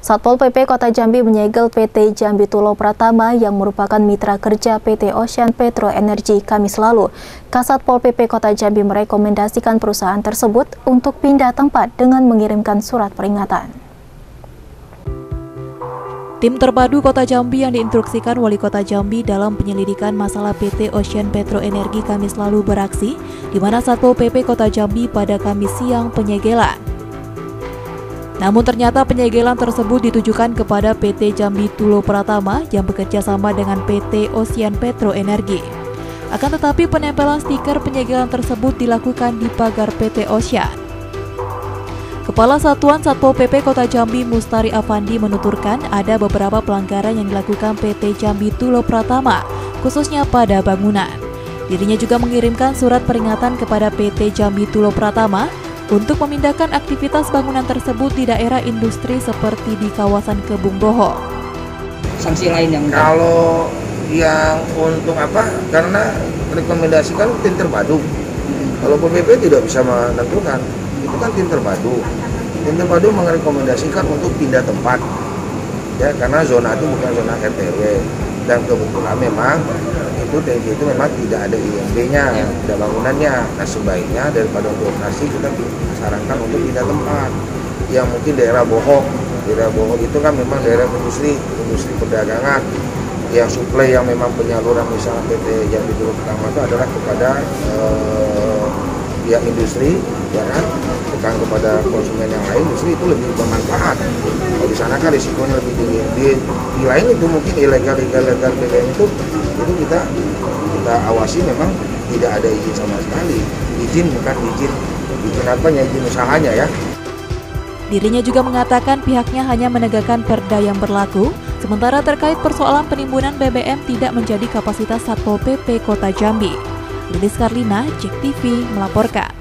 Satpol PP Kota Jambi menyegel PT Jambi Tulo Pratama yang merupakan mitra kerja PT Ocean Petro Energy Kamis lalu. Kasatpol PP Kota Jambi merekomendasikan perusahaan tersebut untuk pindah tempat dengan mengirimkan surat peringatan. Tim terpadu Kota Jambi yang diinstruksikan Wali Kota Jambi dalam penyelidikan masalah PT Ocean Petro Energi Kamis lalu beraksi, di mana Satpol PP Kota Jambi pada Kamis siang penyegelan. Namun ternyata penyegelan tersebut ditujukan kepada PT Jambi Tulo Pratama yang bekerja sama dengan PT Ocean Petro Energi. Akan tetapi penempelan stiker penyegelan tersebut dilakukan di pagar PT Ocean. Kepala Satuan Satpol PP Kota Jambi Mustari Avandi menuturkan ada beberapa pelanggaran yang dilakukan PT Jambi Tulo Pratama, khususnya pada bangunan. Dirinya juga mengirimkan surat peringatan kepada PT Jambi Tulo Pratama untuk memindahkan aktivitas bangunan tersebut di daerah industri seperti di kawasan Kebung Boho. Sanksi lain yang kalau yang untuk apa? Karena rekomendasikan tim terpadu. Kalau PPP tidak bisa menentukan itu kan tim terpadu tim terpadu merekomendasikan untuk pindah tempat ya karena zona itu bukan zona RTW dan kebetulan memang itu TNC itu memang tidak ada IMB-nya, ya. tidak bangunannya. Nah sebaiknya daripada untuk operasi kita sarankan untuk pindah tempat yang mungkin daerah Bohok. Daerah Bohok itu kan memang daerah industri, industri perdagangan yang suplai yang memang penyaluran misalnya PT Jambi dulu pertama itu adalah kepada eh, pihak industri ya kan bukan kepada konsumen yang lain justru itu lebih bermanfaat. Kalau di sana kan risikonya lebih tinggi. Di, di lain itu mungkin ilegal ilegal ilegal BBM itu itu kita kita awasi memang tidak ada izin sama sekali. Izin bukan izin izin apa ya izin usahanya ya. Dirinya juga mengatakan pihaknya hanya menegakkan perda yang berlaku, sementara terkait persoalan penimbunan BBM tidak menjadi kapasitas Satpol PP Kota Jambi. Lilis Karlina, Cek TV, melaporkan.